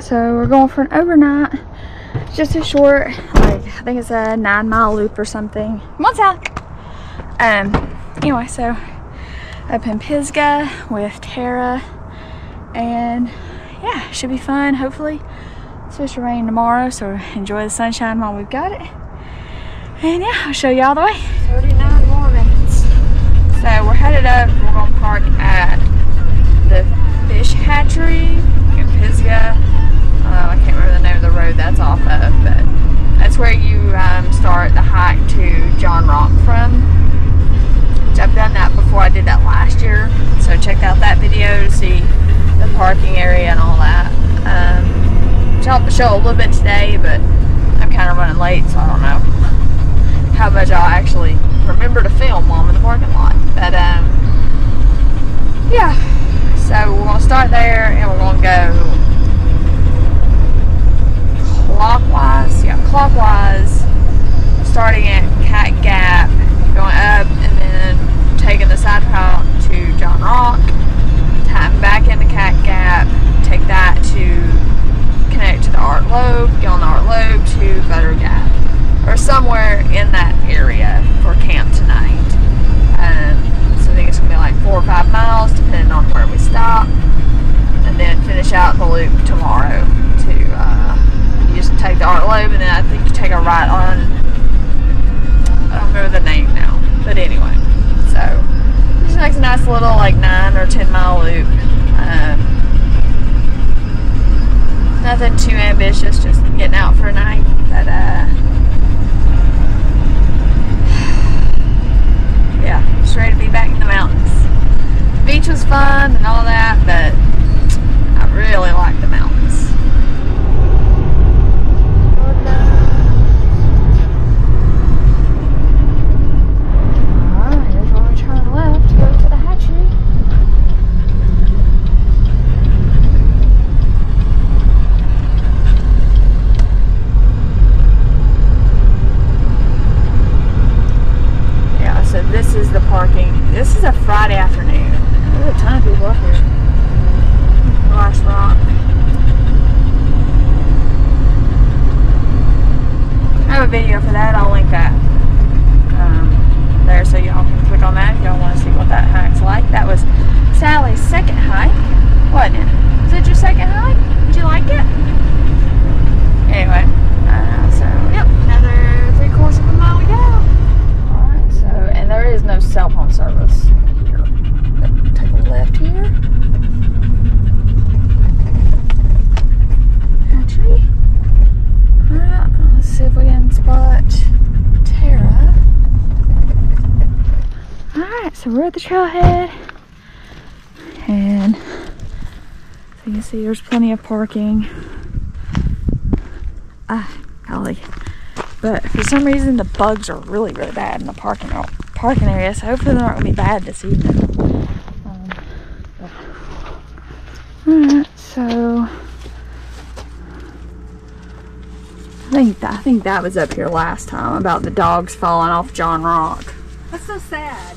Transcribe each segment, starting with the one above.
so we're going for an overnight. Just a short, like I think it's a nine mile loop or something. Come on, Sally. Um. Anyway, so up in Pisgah with Tara, and yeah, should be fun. Hopefully, it's supposed to rain tomorrow, so enjoy the sunshine while we've got it. And yeah, I'll show you all the way. 39 more minutes. So we're headed up. We're gonna park at the fish hatchery in Pisgah. I can't remember the name of the road that's off of, but that's where you um, start the hike to John Rock from. I've done that before. I did that last year, so check out that video to see the parking area and all that. Um, I'll show a little bit today, but I'm kind of running late, so I don't know how much I'll actually remember to film while I'm in the parking lot. But um, yeah, so we're gonna start there and we're gonna go clockwise. Yeah, clockwise, starting at Cat Gap, going up and then taking the side route to John Rock, time back into Cat Gap, take that to connect to the Art Loeb, get on the Art Loeb to Butter Gap or somewhere in that area for camp tonight. Um, so I think it's gonna be like four or five miles, depending on where we stop, and then finish out the loop tomorrow. To uh, just take the Art Loeb, and then I think you take a right on. I don't remember the name now, but anyway. So just makes a nice little like nine or ten mile loop. Um, nothing too ambitious, just getting out for a night. But uh, yeah, just ready to be back in the mountains. The beach was fun and all that, but I really like the mountains. Alright, here's where we turn left to go to the hatchery. Yeah, so this is the parking. This is a Friday afternoon. There's a ton of people up here. Glass Rock. I have a video for that. I'll link that um, there so y'all can click on that if y'all want to see what that hike's like. That was Sally's second hike, wasn't it? Was it your second hike? Did you like it? Anyway, uh, so yep, another three quarters of a mile to go. Alright, so, and there is no cell phone service here. Take a left here. Hatchery. Alright, let's see if we can spot Tara. Alright, so we're at the trailhead. And so you can see there's plenty of parking. Ah, golly. But for some reason, the bugs are really, really bad in the parking parking area. So hopefully they're not gonna be bad this evening. Um, Alright, so I think that, I think that was up here last time about the dogs falling off John Rock. That's so sad.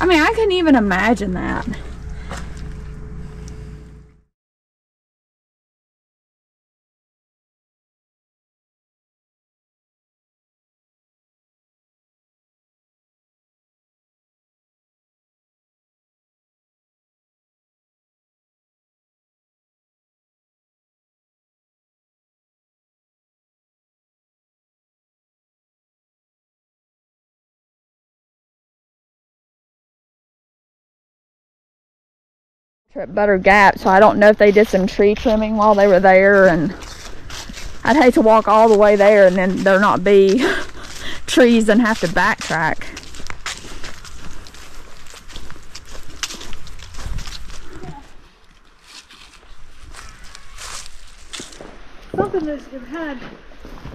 I mean, I couldn't even imagine that. At Butter Gap, so I don't know if they did some tree trimming while they were there, and I'd hate to walk all the way there and then there not be trees and have to backtrack. Something that had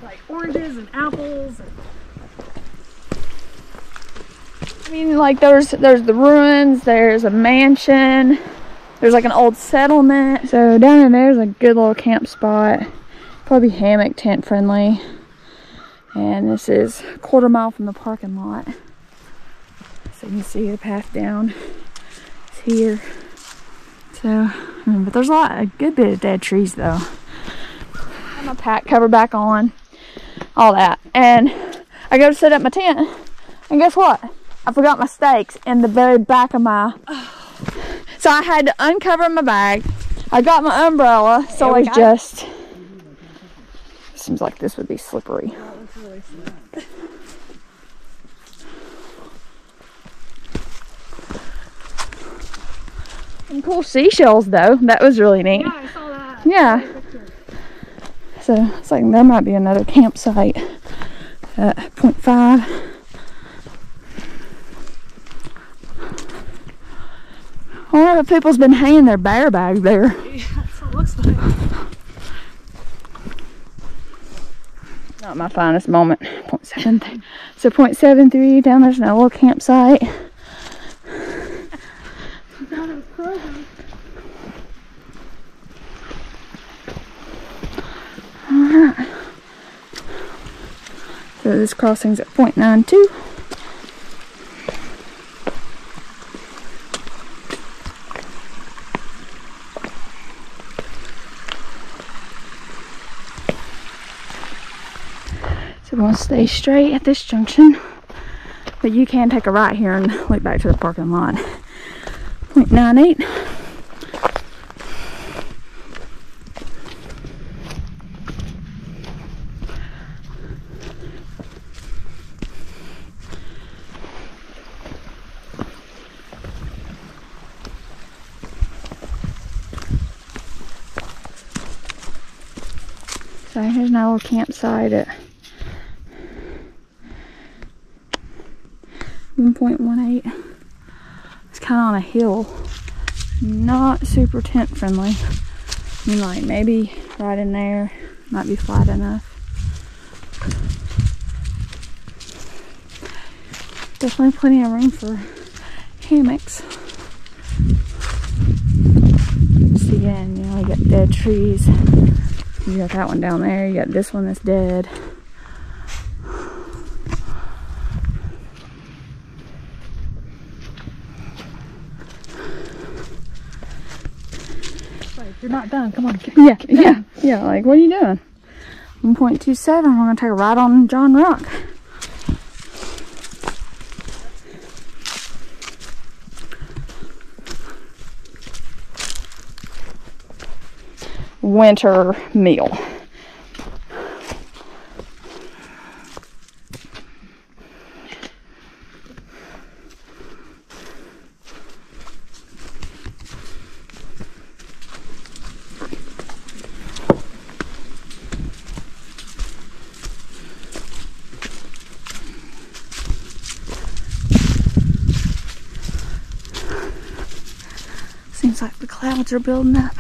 like oranges and apples. And I mean, like there's there's the ruins, there's a mansion, there's like an old settlement. So down in there's a good little camp spot, probably hammock tent friendly. And this is a quarter mile from the parking lot. So you can see the path down. It's here. So, hmm, but there's a lot, a good bit of dead trees though. my pack cover back on, all that. And I go to set up my tent, and guess what? I forgot my stakes in the very back of my. So I had to uncover my bag. I got my umbrella, so I just. Seems like this would be slippery. Some cool seashells though. That was really neat. Yeah, I saw that. Yeah. So it's like there might be another campsite at point five. I wonder if people's been hanging their bear bags there. Yeah, that's what it looks like. Not my finest moment. Point seven. Th- so point seven three down there's no little campsite. You thought it was Kroger. So this crossing's at point nine two. Gonna stay straight at this junction. But you can take a right here and loop back to the parking lot. Point nine eight. So here's my little campsite at 1.18. It's kind of on a hill. Not super tent friendly. I mean, like maybe right in there might be flat enough. Definitely plenty of room for hammocks. See, and you know, you got dead trees. You got that one down there. You got this one that's dead. Like, you're not done. Come on. Get, Yeah, yeah, yeah. Like, what are you doing? 1.27. We're gonna take a ride on John Rock. Winter meal. Like the clouds are building up.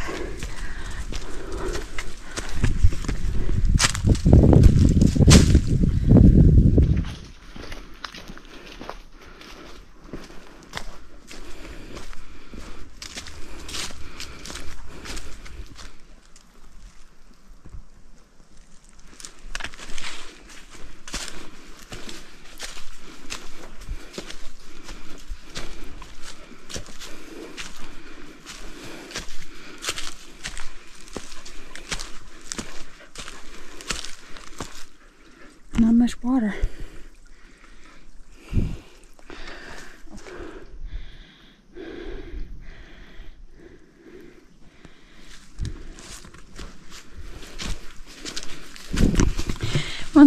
Not much water.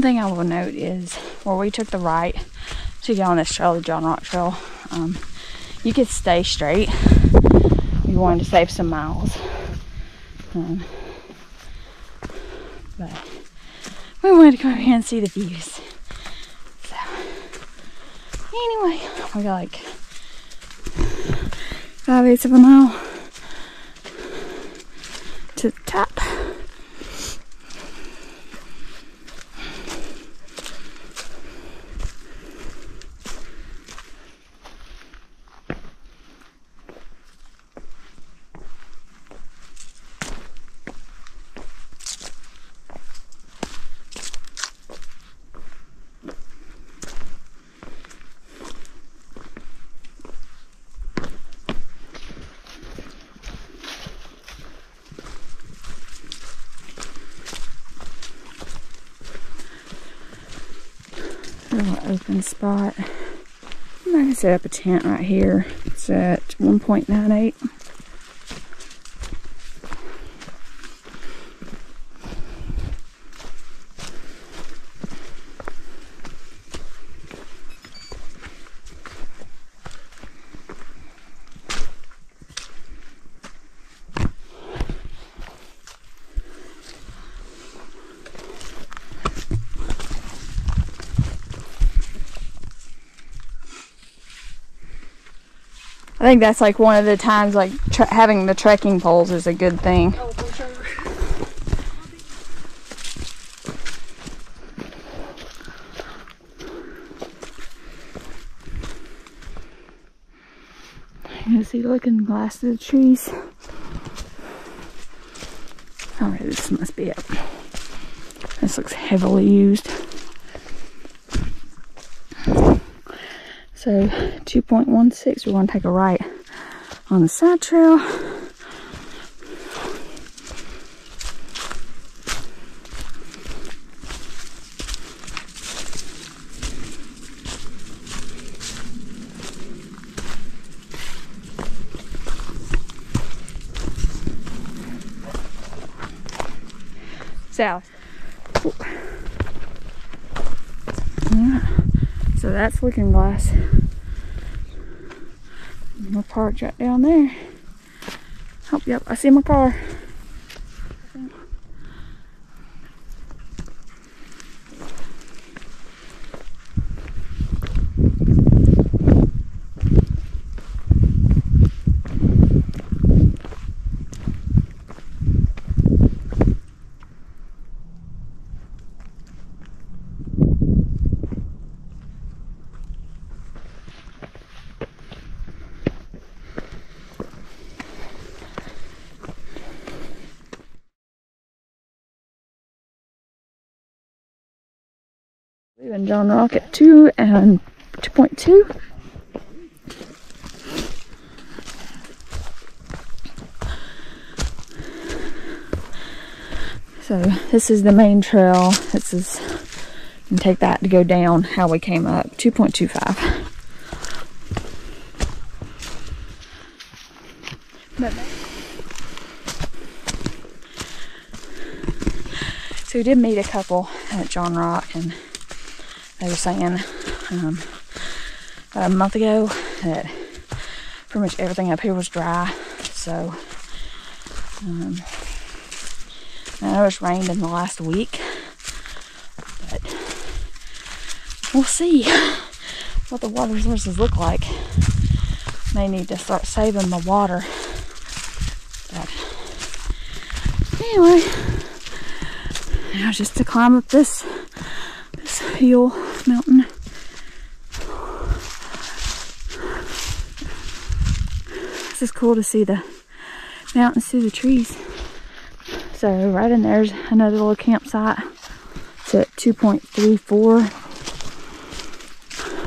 Thing I will note is where we took the right to get on this trail, the John Rock Trail, um, you could stay straight. You wanted to save some miles. Um, but we wanted to come here and see the views. So, anyway, we got like five eighths of a mile to the top. Open spot. I'm gonna set up a tent right here. It's at 1.98. I think that's like one of the times like having the trekking poles is a good thing. Oh, sure. You see looking glass of the trees. Alright, this must be it. This looks heavily used. So 2.16, we're going to take a right on the side trail. South. Yeah. So that's Looking Glass. We're parked right down there. Oh, yep, I see my car. John Rock at 2 and 2.2. So this is the main trail. This is, can take that to go down how we came up, 2.25. So we did meet a couple at John Rock, and they were saying um, about a month ago that pretty much everything up here was dry. So um, I know it's rained in the last week, but we'll see what the water sources look like. May need to start saving the water. But anyway. Now just to climb up this this hill Is cool to see the mountains through the trees. So right in there's another little campsite. It's at 2.34. I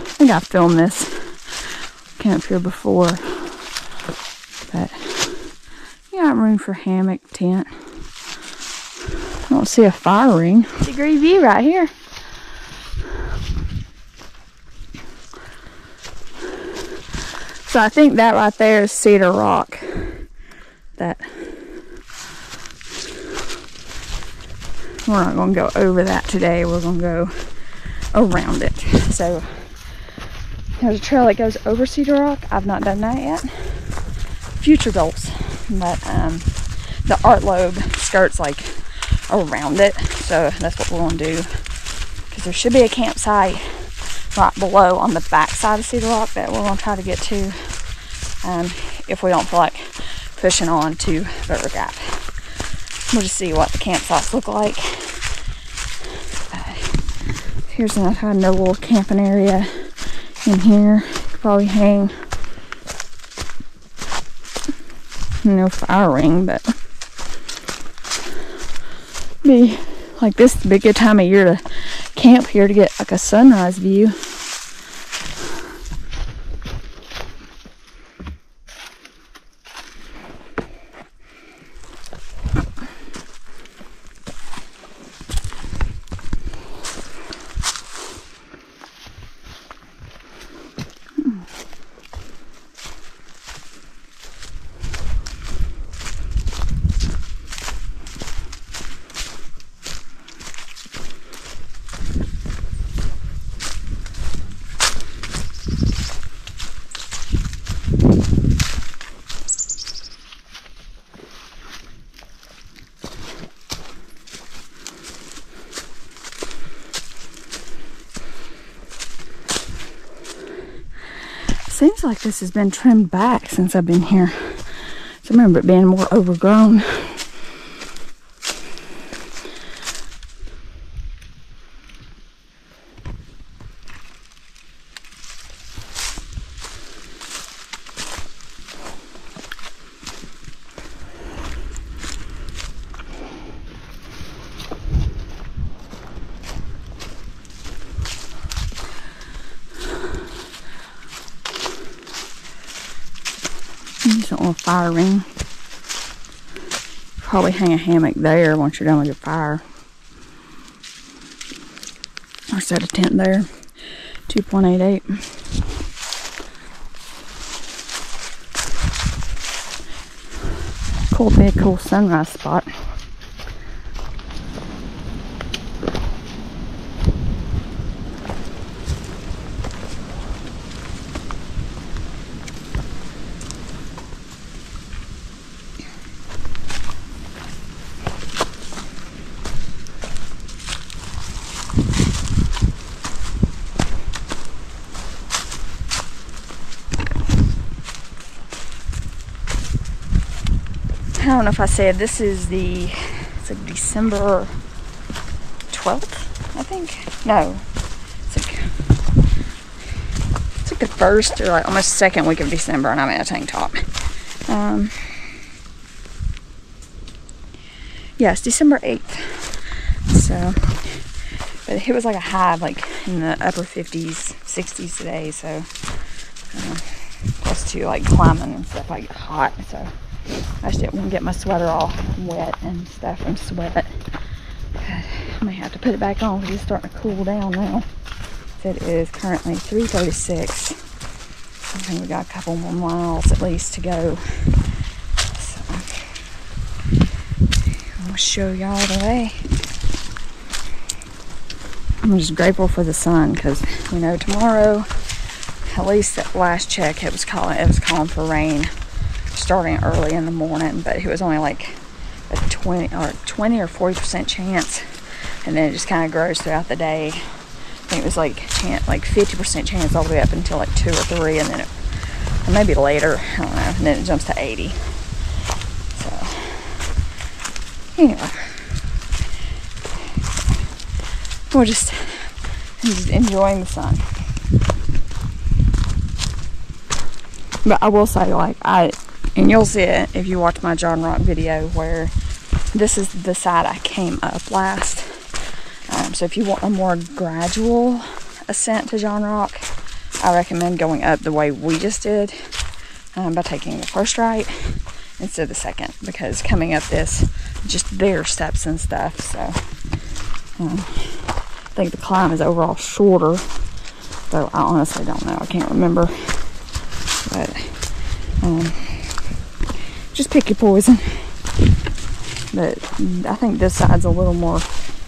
think I filmed this camp here before. But you got room for hammock, tent. I don't see a fire ring. Degree view right here. So I think that right there is Cedar Rock. That we're not going to go over that today. We're going to go around it. So there's a trail that goes over Cedar Rock. I've not done that yet. Future goals, but um, the Art Loeb skirts like around it. So that's what we're going to do. Because there should be a campsite right below on the back side of Cedar Rock that we're going to try to get to um, if we don't feel like pushing on to River Gap. We'll just see what the campsites look like. Uh, here's another kind of little camping area in here. Probably hang no fire ring, but be like this be a good time of year to camp here to get like a sunrise view. seems like this has been trimmed back since I've been here. So I remember it being more overgrown. Just a little fire ring. Probably hang a hammock there once you're done with your fire. Or set a tent there. 2.88. Cool, big, cool sunrise spot. If I said this is the it's like December 12th, I think. No, it's like it's like the first or like almost second week of December, and I'm in a tank top. Um, yes, December 8th. So, but it was like a high, like in the upper 50s, 60s today. So, um, plus to like climbing and stuff, get hot. So. I just didn't want to get my sweater all wet and stuff from sweat. I may have to put it back on because it's starting to cool down now. It is currently 3.36. I think we got a couple more miles at least to go. So, I'm going to show y'all the way. I'm just grateful for the sun because, you know, tomorrow, at least last check, it was calling, it was calling for rain starting early in the morning, but it was only like a 20 or 20 or 40 percent chance, and then it just kind of grows throughout the day. I think it was like chance, like 50 percent chance all the way up until like two or three, and then it, or maybe later, I don't know, and then it jumps to 80. So anyway, we're just, just enjoying the sun. But I will say, like I and you'll see it if you watch my John Rock video where this is the side I came up last. Um, so if you want a more gradual ascent to John Rock, I recommend going up the way we just did um, by taking the first right instead of the second because coming up this, just bare steps and stuff. So um, I think the climb is overall shorter, though I honestly don't know. I can't remember. But um, just pick your poison. But I think this side's a little more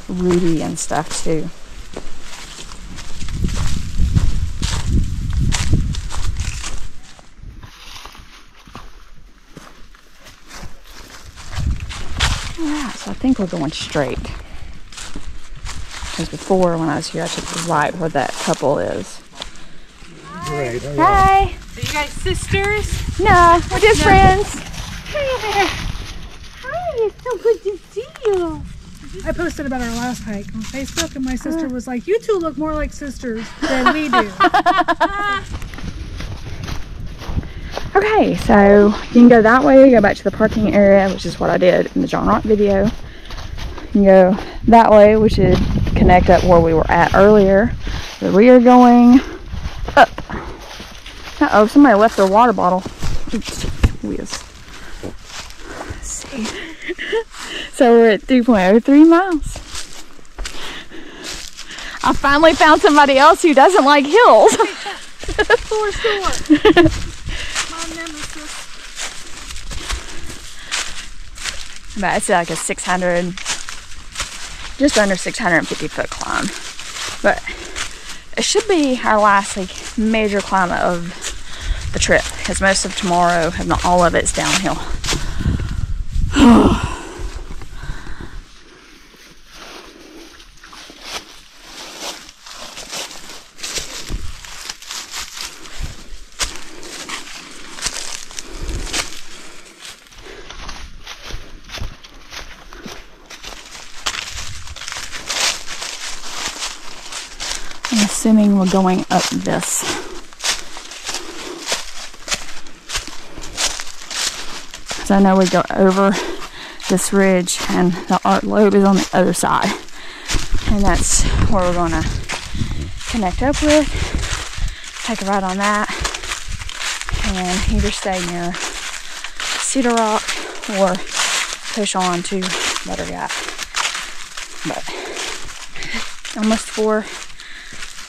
rooty and stuff too. Alright, so I think we're going straight. Because before, when I was here, I took the right where that couple is. Great. Hi! Are you guys sisters? No, we're just friends. Hi, it's so good to see you. I posted about our last hike on Facebook, and my sister was like, "You two look more like sisters than we do." Okay, so you can go that way, go back to the parking area, which is what I did in the John Rock video. You can go that way, which is connect up where we were at earlier. But we are going up. Uh oh, somebody left their water bottle. Oops, whiz. So we're at 3.03 miles. I finally found somebody else who doesn't like hills. Thor, Thor. My nemesis. But it's like a 600, just under 650 foot climb. But it should be our last like major climb of the trip because most of tomorrow, if not all of it's downhill. I'm assuming we're going up this. So I know we go over this ridge and the Art Loeb is on the other side. And that's where we're gonna connect up with, take a ride on that, and either stay near Cedar Rock or push on to Butter Gap. But almost four,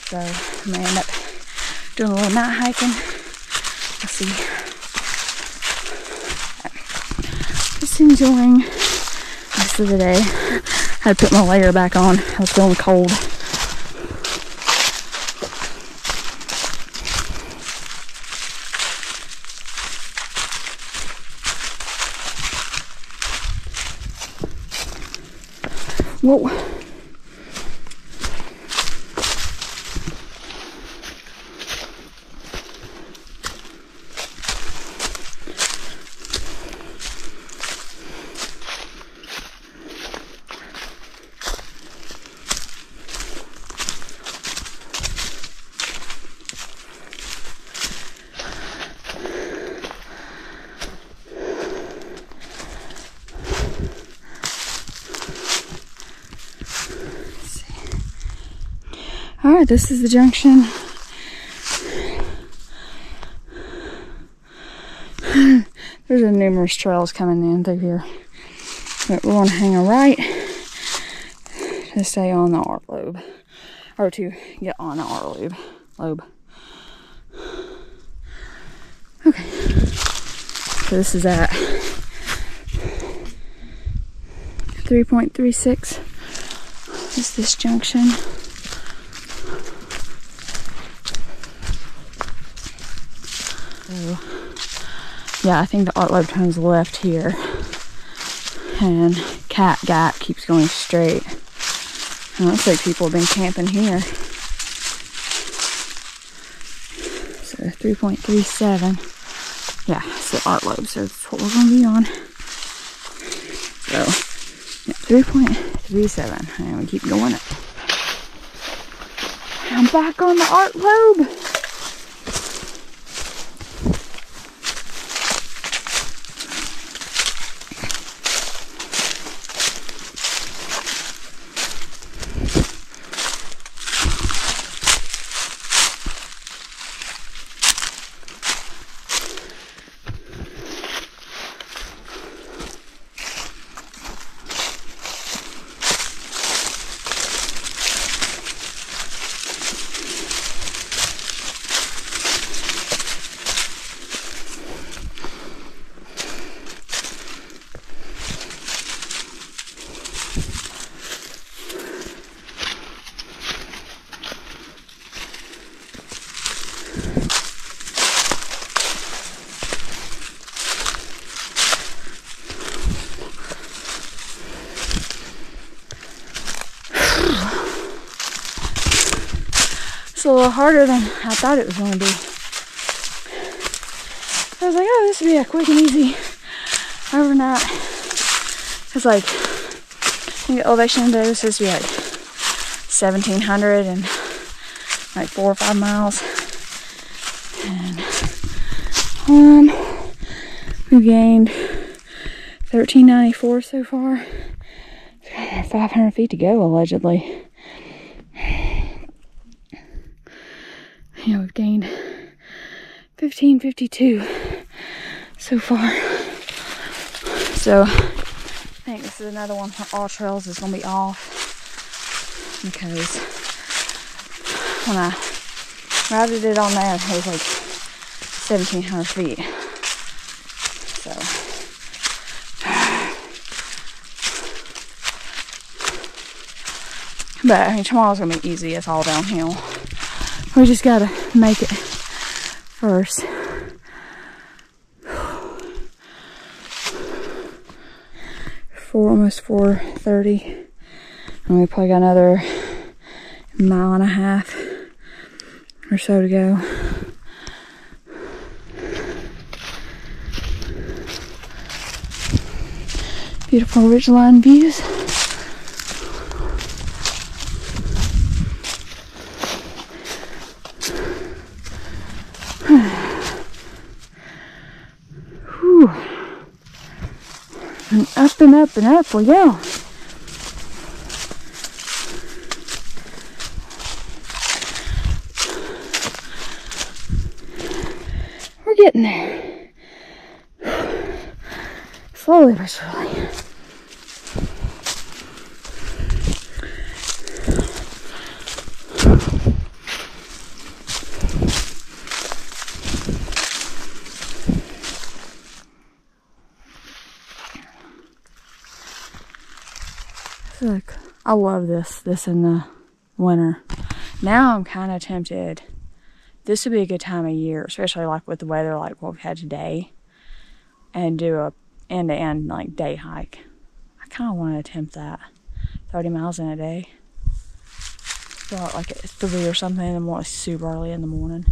so I may end up doing a little night hiking. We'll see. Enjoying the rest of the day. I Had to put my layer back on. I was feeling cold. Whoa. This is the junction. There's a numerous trails coming in through here. But we're gonna hang a right to stay on the Art Loeb. Or to get on the Art Loeb. Loeb. Okay. So this is at 3.36 is this junction. So, yeah, I think the Art Loeb turns left here. And Cat Gap keeps going straight. And looks like people have been camping here. So 3.37. Yeah, it's the Art Loeb, so that's what we're gonna be on. So yeah, 3.37. And we keep going up. I'm back on the Art Loeb. Little harder than I thought it was going to be. I was like, oh, this would be a quick and easy overnight. It's like, I think the elevation today was supposed to be like 1700 and like four or five miles. And um, we gained 1394 so far. 500 feet to go, allegedly. Yeah, we've gained 1552 so far. So, I think this is another one AllTrails is to be off because when I routed it on there, it was like 1700 feet. So, but I mean, tomorrow's to be easy. It's all downhill. We just gotta make it first. Four, almost 4.30. And we probably got another mile and a half or so to go. Beautiful ridgeline views. Whew. And up and up and up we go. We're getting there. Slowly but surely. Look, I love this, this in the winter. Now I'm kind of tempted. This would be a good time of year, especially like with the weather like what we've had today, and do a end to end like day hike. I kind of want to attempt that. 30 miles in a day. Start like at 3 or something in the morning, super early in the morning.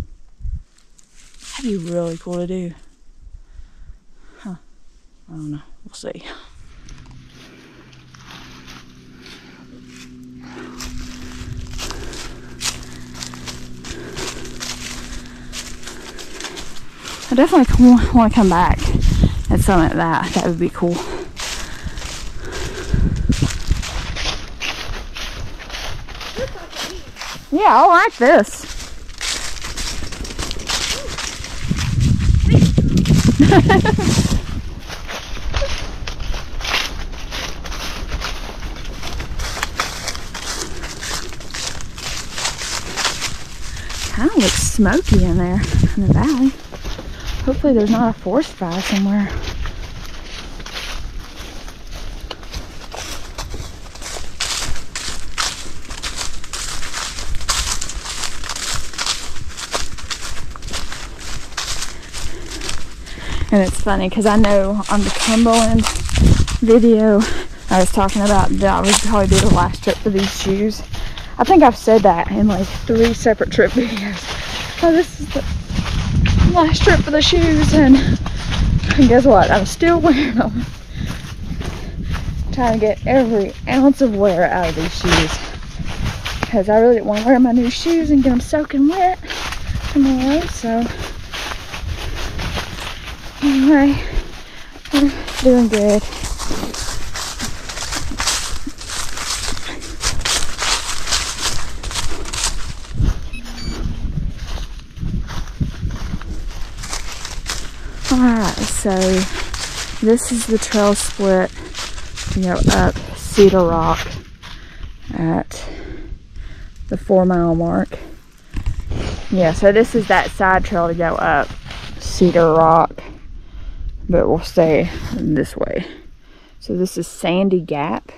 That'd be really cool to do. Huh. I don't know. We'll see. I definitely want to come back at something like that. That would be cool. Yeah, I like this. kind of looks smoky in there in the valley. Hopefully there's not a forest fire somewhere. And it's funny because I know on the Cumberland video I was talking about that would probably do the last trip for these shoes. I think I've said that in like three separate trip videos. Oh, this is the last trip for the shoes and, and guess what? I'm still wearing them. Trying to get every ounce of wear out of these shoes. Because I really didn't want to wear my new shoes and get them soaking wet tomorrow, so anyway, we're doing good. Alright, so this is the trail split to go up Cedar Rock at the four mile mark. Yeah, so this is that side trail to go up Cedar Rock, but we'll stay this way. So this is Sandy Gap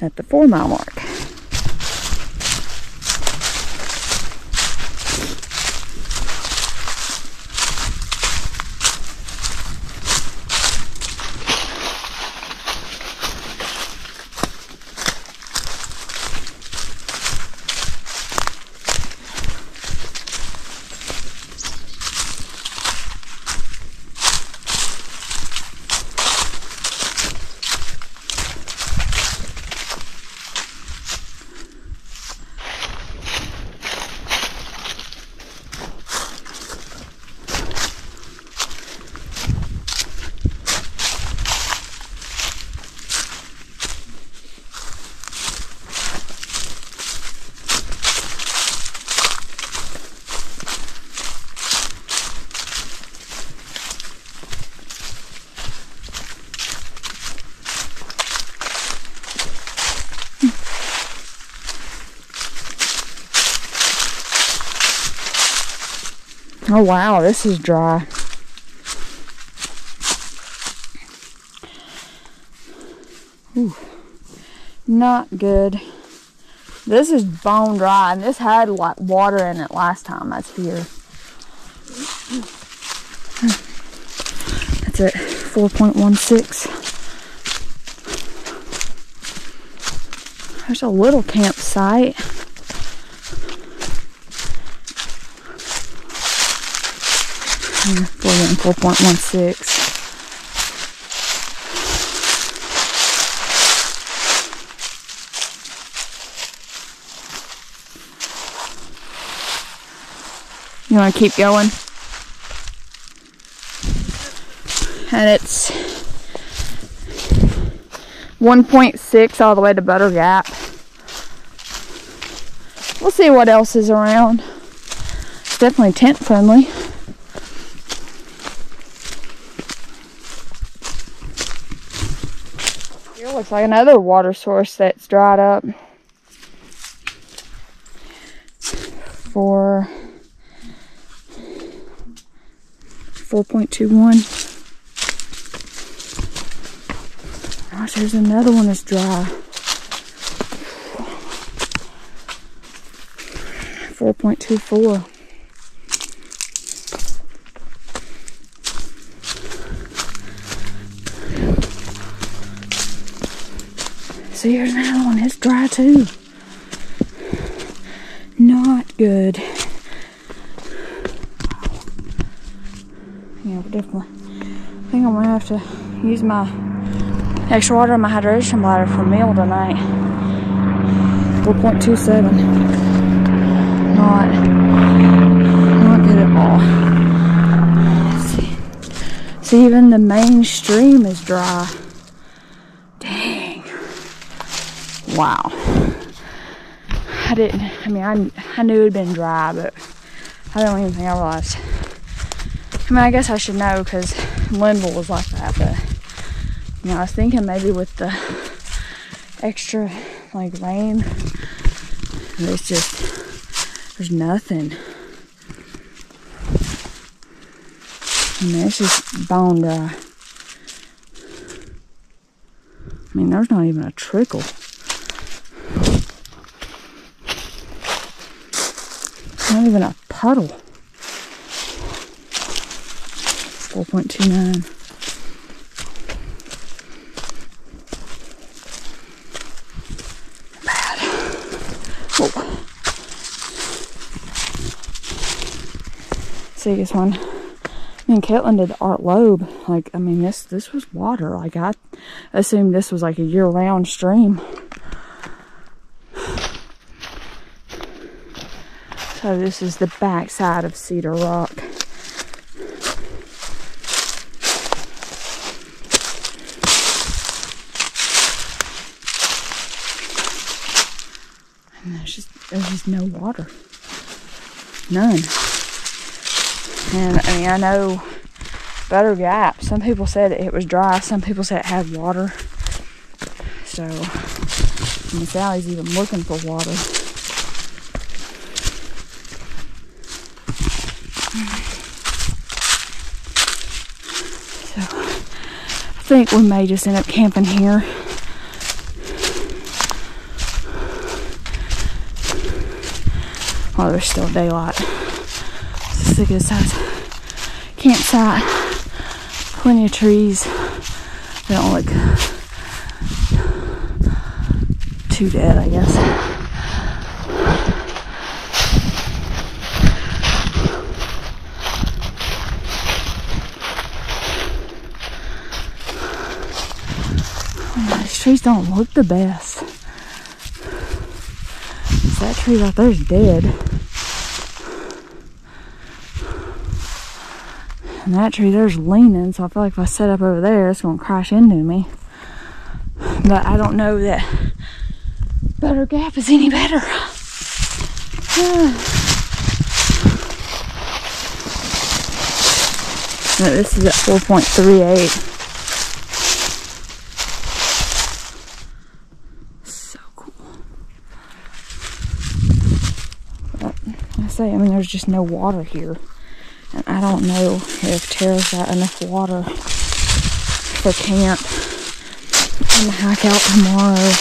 at the four mile mark. Oh wow, this is dry. Ooh, not good. This is bone dry, and this had like water in it last time was here. That's it, 4.16. There's a little campsite. 4.16. You want to keep going? and it's 1.6 all the way to Butter Gap. We'll see what else is around. It's definitely tent friendly. Looks like another water source that's dried up. For 4.21. Gosh, there's another one that's dry. 4.24. See, here's another one. It's dry too. Not good. Yeah, definitely. I think I'm gonna have to use my extra water in my hydration bladder for meal tonight. 4.27. Not, not good at all. See, see, even the main stream is dry. Wow. I didn't, I mean, I, I knew it had been dry, but I don't even think I realized. I mean, I guess I should know because Linville was like that, but you know, I was thinking maybe with the extra like rain, there's just there's nothing. I mean, it's just bone dry. I mean, there's not even a trickle. Not even a puddle. 4.29. Bad. Oh. Whoa. See this one. Me and Caitlin did the Art Loeb. Like, I mean, this this was water. Like, I assumed this was like a year-round stream. So this is the back side of Cedar Rock. And there's just there's just no water. None. And I mean I know Butter Gap. Some people said it was dry, some people said it had water. So Miss Sally's even looking for water. So I think we may just end up camping here. While there's still daylight. This is a good size campsite. Plenty of trees. They don't look too dead, I guess. These trees don't look the best. That tree right there is dead. And that tree there's leaning, so I feel like if I set up over there, it's gonna crash into me. But I don't know that Butter Gap is any better. This is at 4.38. So cool. But I say, I mean, there's just no water here. And I don't know if Tara's got enough water for camp. I'm gonna hike out tomorrow.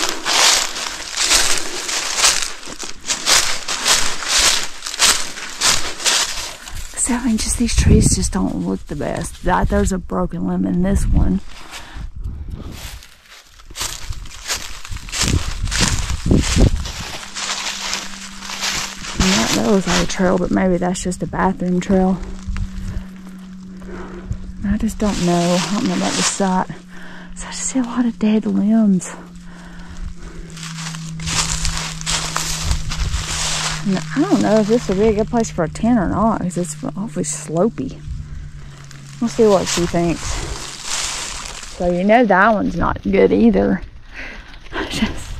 So, I mean, just these trees just don't look the best. That there's a broken limb in this one. And that, looks like a trail, but maybe that's just a bathroom trail. I just don't know. I don't know about the site. So I just see a lot of dead limbs. And I don't know if this would be a good place for a tent or not because it's awfully slopey. We'll see what she thinks. So you know that one's not good either. Just,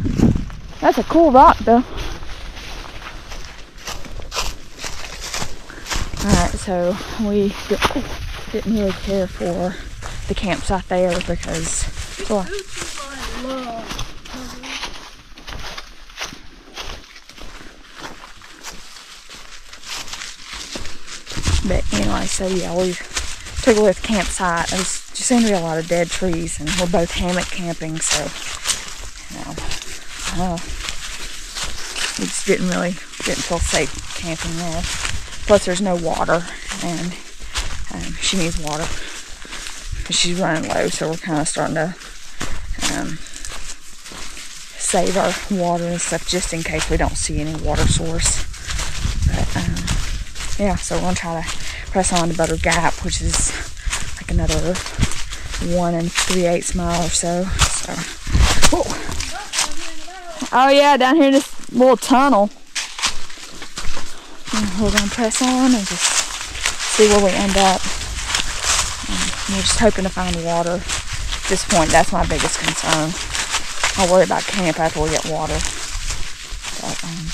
that's a cool rock though. Alright, so we didn't really care for the campsite there because well, But anyway, so yeah, we took a look at the campsite. There's just seemed to be a lot of dead trees, and we're both hammock camping, so you know, uh, we just didn't really didn't feel safe camping there. Plus, there's no water, and um, she needs water she's running low. So we're kind of starting to um, save our water and stuff just in case we don't see any water source. But um, yeah, so we're gonna try to press on to Butter Gap, which is like another one and three eighths mile or so. So, Whoa. oh yeah, down here in this little tunnel. We're gonna press on and just see where we end up. And we're just hoping to find water. At this point, that's my biggest concern. I'll worry about camp after we get water. But, um,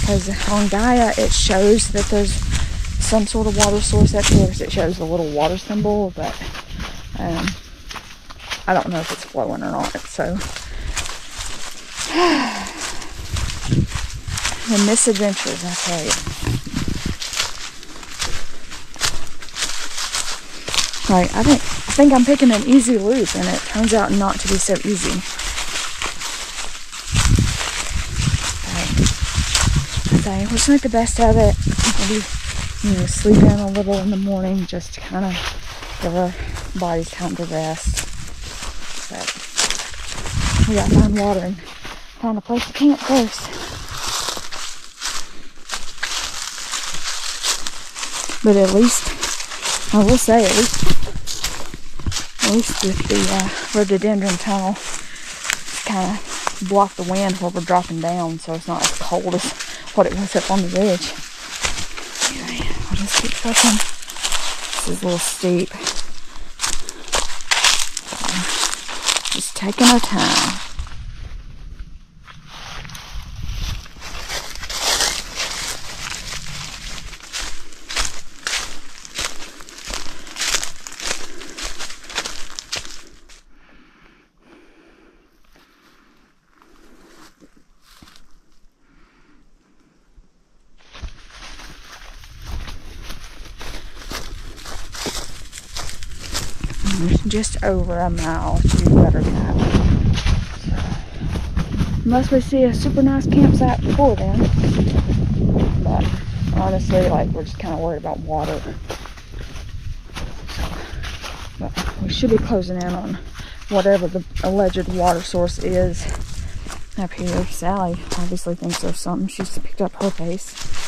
because on Gaia it shows that there's some sort of water source up here. It shows the little water symbol, but um, I don't know if it's flowing or not. So the misadventures, I tell you. Like I think I think I'm picking an easy loop, and it turns out not to be so easy. say we'll just make the best of it. Maybe, you know, sleep in a little in the morning just to kind of give our bodies time to rest. But we gotta find water and find a place to camp first. But at least, I will say, at least, at least with the uh, rhododendron tunnel, kind of block the wind while we're dropping down, so it's not as cold as what it was up on the ridge. Anyway, I'll just keep trucking. This is a little steep. Just taking our time. just over a mile to Butter Gap. Unless we see a super nice campsite before then. But honestly, like we're just kind of worried about water. But we should be closing in on whatever the alleged water source is up here. Sally obviously thinks there's something. She's picked up her pace.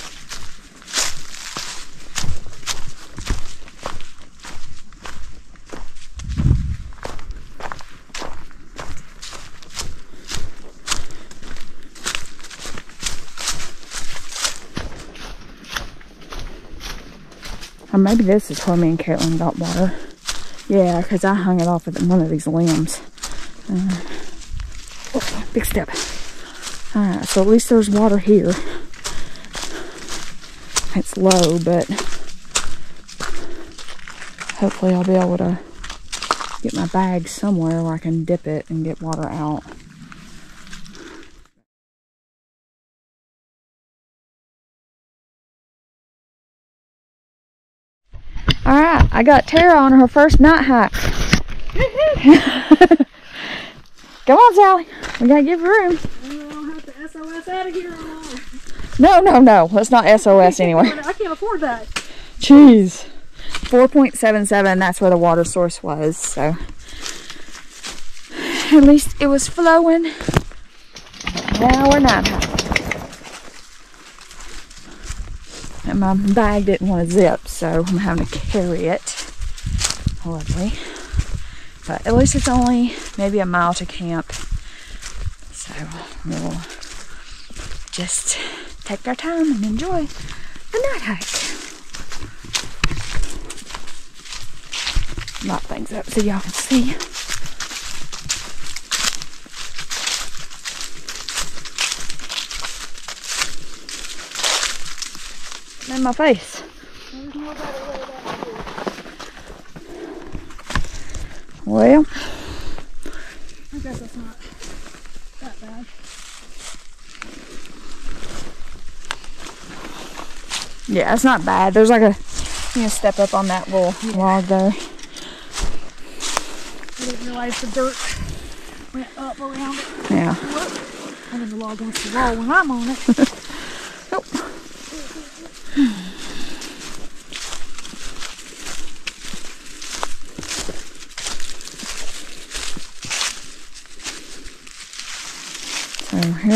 Maybe this is where me and Caitlin got water. Yeah, because I hung it off of one of these limbs. Uh, oh, big step. Alright, so at least there's water here. It's low, but hopefully I'll be able to get my bag somewhere where I can dip it and get water out. I got Tara on her first night hike. Come on, Sally. We gotta give her room. I don't have to SOS out of here or not. No, no, no. That's not SOS anyway. I can't afford that. Jeez. 4.77, that's where the water source was, so. At least it was flowing. Now we're not hiking. And my bag didn't want to zip, so I'm having to carry it. Lovely. But at least it's only maybe a mile to camp. So we'll just take our time and enjoy the night hike. Light things up so y'all can see. My face. Well, I guess that's not that bad. yeah, it's not bad. There's like a, you can step up on that little log there. I didn't realize the dirt went up around it. Yeah. And then the log wants to roll when I'm on it.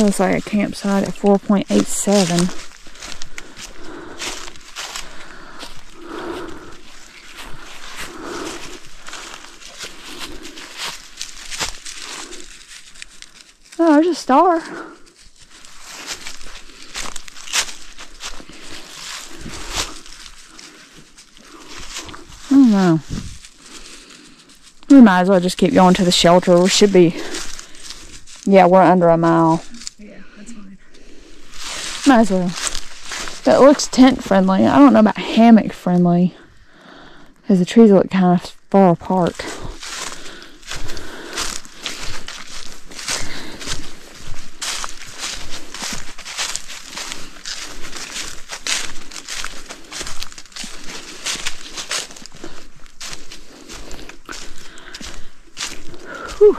Looks like a campsite at 4.87. Oh, there's a star. Oh, I don't know. We might as well just keep going to the shelter. We should be. Yeah, we're under a mile. Might as well. That looks tent friendly. I don't know about hammock friendly. Because the trees look kind of far apart. Whew.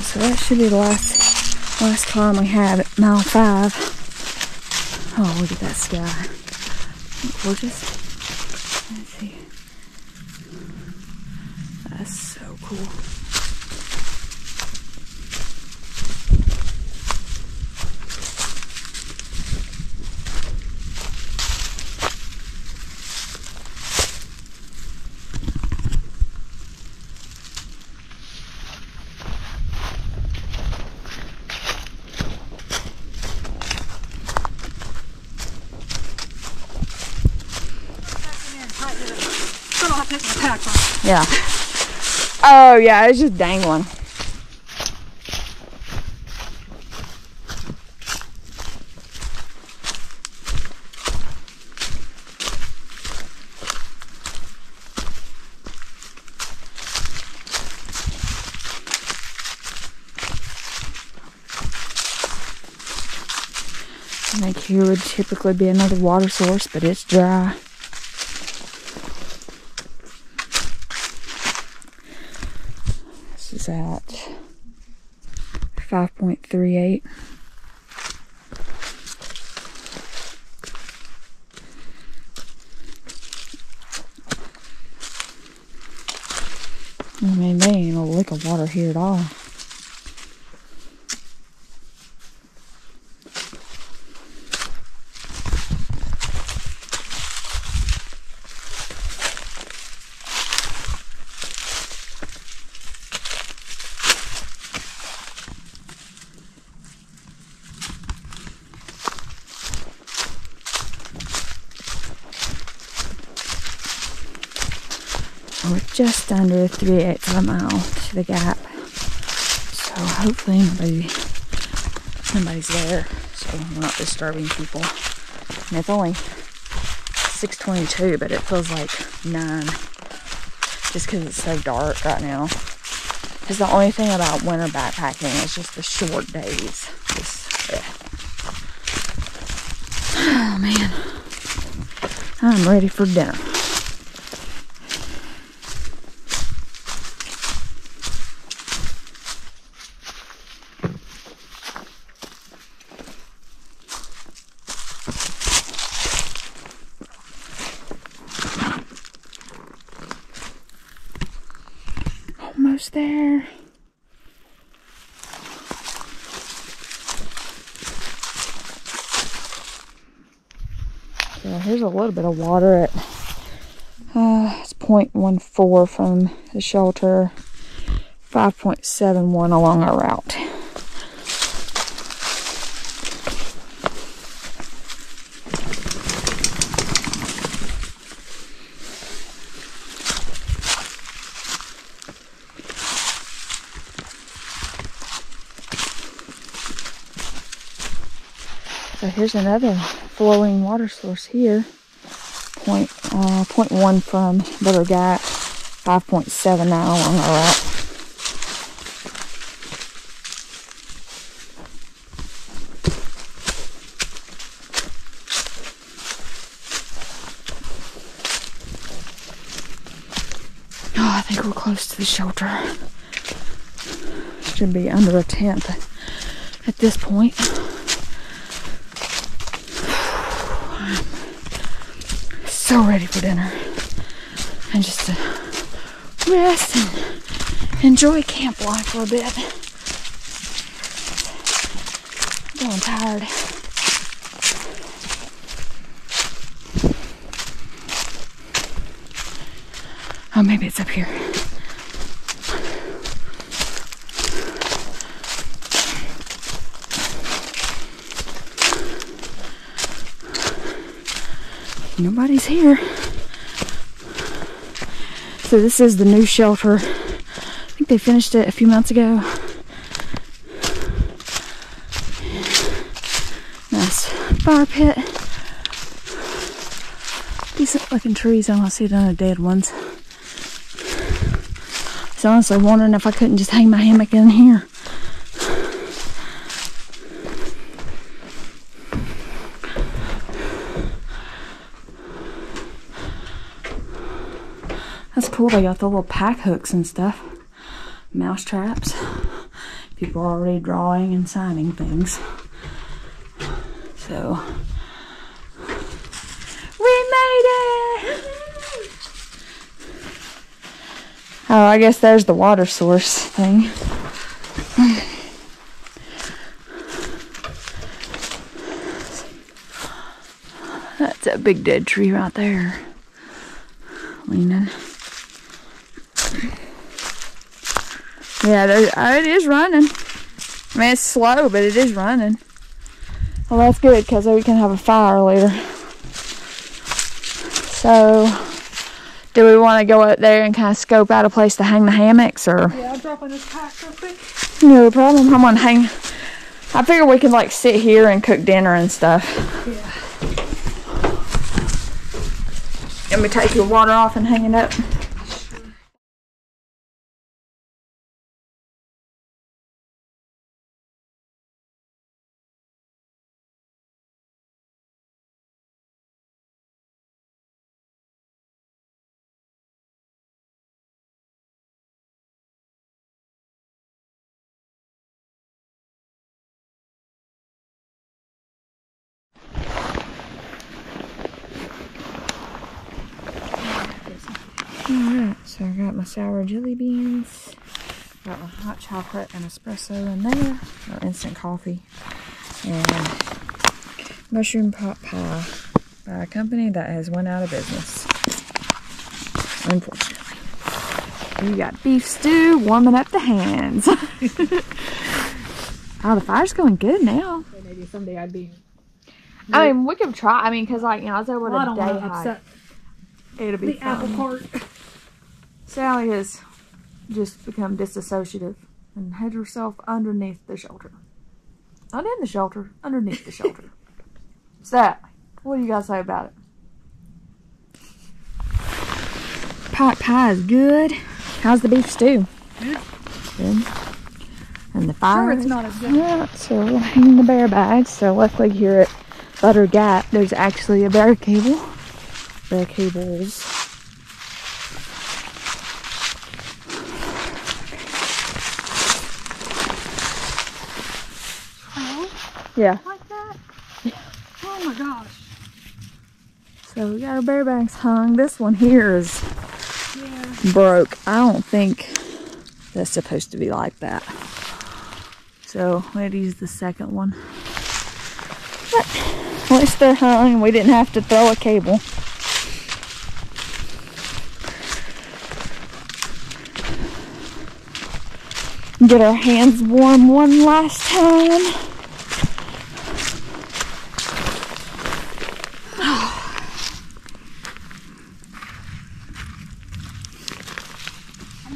So that should be the last last climb we have at mile five. Oh, look at that sky. Gorgeous. Let's see. That's so cool. Still don't have to take my pack off. Yeah. Oh yeah, it's just dangling. Think here would typically be another water source, but it's dry. This at 5.38. I mean, they ain't a lick of water here at all. We're just under three eighths of a mile to the gap. So hopefully nobody nobody's there. So we're not disturbing people. And it's only 622, but it feels like nine. Just because it's so dark right now. Because the only thing about winter backpacking is just the short days. Just, eh. Oh man. I'm ready for dinner. there. So here's a little bit of water at uh, it's 0.14 from the shelter, 5.71 along our route. So here's another flowing water source here. Point, uh, 0.1 from Butter Gap, 5.7 now along our route. Oh, I think we're close to the shelter. Should be under a tent at this point. So ready for dinner and just to rest and enjoy camp life for a bit. I'm tired. Oh, maybe it's up here. Nobody's here. So this is the new shelter. I think they finished it a few months ago. Nice fire pit. Decent looking trees. I don't see none of dead ones. So honestly wondering if I couldn't just hang my hammock in here. That's cool. They got the little pack hooks and stuff. Mouse traps. People are already drawing and signing things. So, we made it! Oh, I guess there's the water source thing. That's a big dead tree right there. Leaning. Yeah, uh, it is running. I mean, it's slow, but it is running. Well, that's good because we can have a fire later. So, do we want to go up there and kind of scope out a place to hang the hammocks, or Yeah, I'll drop on this pack real quick. no problem? I'm gonna hang. I figure we can like sit here and cook dinner and stuff. Yeah. Let me take your water off and hang it up. Got my sour jelly beans, got my hot chocolate and espresso in there, or instant coffee, and mushroom pot pie by a company that has went out of business. Unfortunately. We got beef stew warming up the hands. oh, the fire's going good now. Maybe someday I'd be. I mean, we could try. I mean, because like you know, I was able Well, I to don't day hike. upset It'll be the fun. apple cart. Sally has just become disassociative and hid herself underneath the shelter. Not in the shelter, underneath the shelter. Sally, what do you guys say about it? Pot pie is good. How's the beef stew? Good. Good. And the fire. Sure, it's not as good. Yeah, so we're uh, hanging the bear bags. So luckily here at Butter Gap, there's actually a bear cable. Bear cables. Yeah. Like that? Oh my gosh. So we got our bear bags hung. This one here is Yeah. broke. I don't think that's supposed to be like that. So we had to use the second one. But At least they're hung we didn't have to throw a cable. Get our hands warm one last time.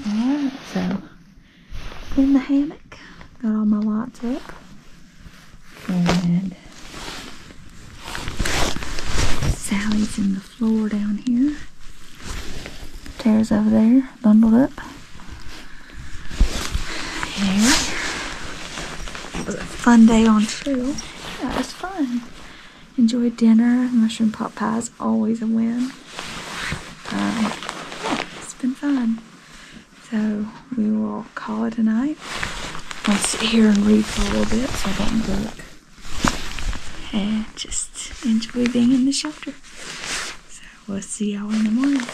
Alright, so in the hammock, got all my lights up. And Sally's in the floor down here. Tara's over there, bundled up. Anyway, it day on. Yeah, it was fun. Enjoyed dinner. Mushroom pot pie is always a win. Um, yeah, it's been fun. So we will call it a night. I'll sit here and read for a little bit so I don't book. And just enjoy being in the shelter. So we'll see y'all in the morning.